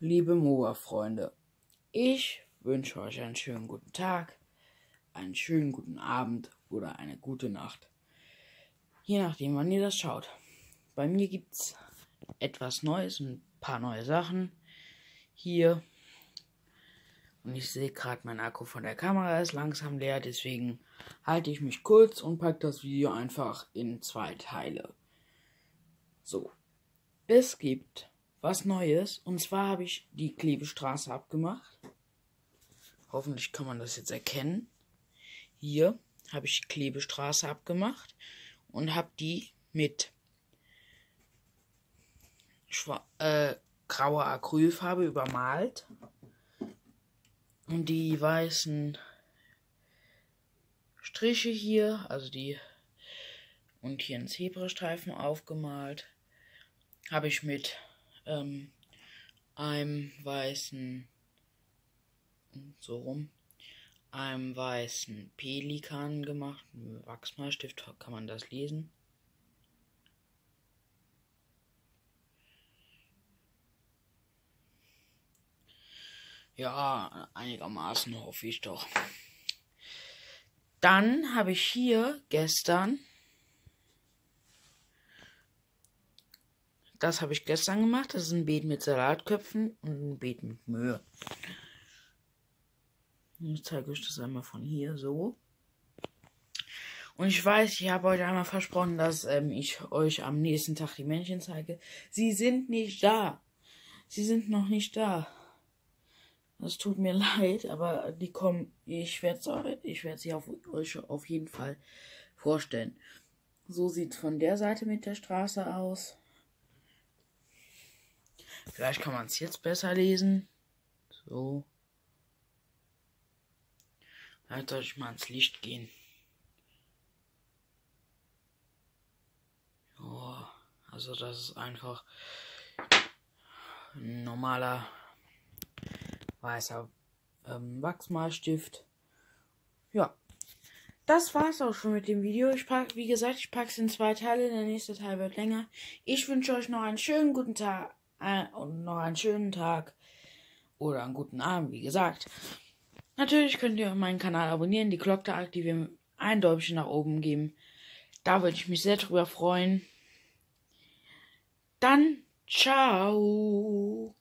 liebe MOA-Freunde, ich wünsche euch einen schönen guten Tag, einen schönen guten Abend oder eine gute Nacht. Je nachdem, wann ihr das schaut. Bei mir gibt es etwas Neues, ein paar neue Sachen. Hier. Und ich sehe gerade, mein Akku von der Kamera ist langsam leer, deswegen halte ich mich kurz und packe das Video einfach in zwei Teile. So. Es gibt was Neues. Und zwar habe ich die Klebestraße abgemacht. Hoffentlich kann man das jetzt erkennen. Hier habe ich die Klebestraße abgemacht und habe die mit äh, grauer Acrylfarbe übermalt. Und die weißen Striche hier, also die und hier einen Zebrastreifen aufgemalt, habe ich mit ähm, einem weißen so rum einem weißen Pelikan gemacht. Wachsmalstift kann man das lesen. Ja, einigermaßen hoffe ich doch. Dann habe ich hier gestern Das habe ich gestern gemacht. Das ist ein Beet mit Salatköpfen und ein Beet mit Möhre. Ich zeige euch das einmal von hier so. Und ich weiß, ich habe euch einmal versprochen, dass ähm, ich euch am nächsten Tag die Männchen zeige. Sie sind nicht da. Sie sind noch nicht da. Das tut mir leid, aber die kommen. Ich werde ich werde sie auf, euch auf jeden Fall vorstellen. So sieht von der Seite mit der Straße aus. Vielleicht kann man es jetzt besser lesen. So. Vielleicht soll ich mal ins Licht gehen. Ja, also das ist einfach ein normaler weißer ähm, Wachsmalstift. Ja. Das war's auch schon mit dem Video. Ich pack, wie gesagt, ich packe es in zwei Teile. Der nächste Teil wird länger. Ich wünsche euch noch einen schönen guten Tag und noch einen schönen Tag oder einen guten Abend, wie gesagt. Natürlich könnt ihr meinen Kanal abonnieren, die Glocke aktivieren, ein Däumchen nach oben geben. Da würde ich mich sehr drüber freuen. Dann, ciao.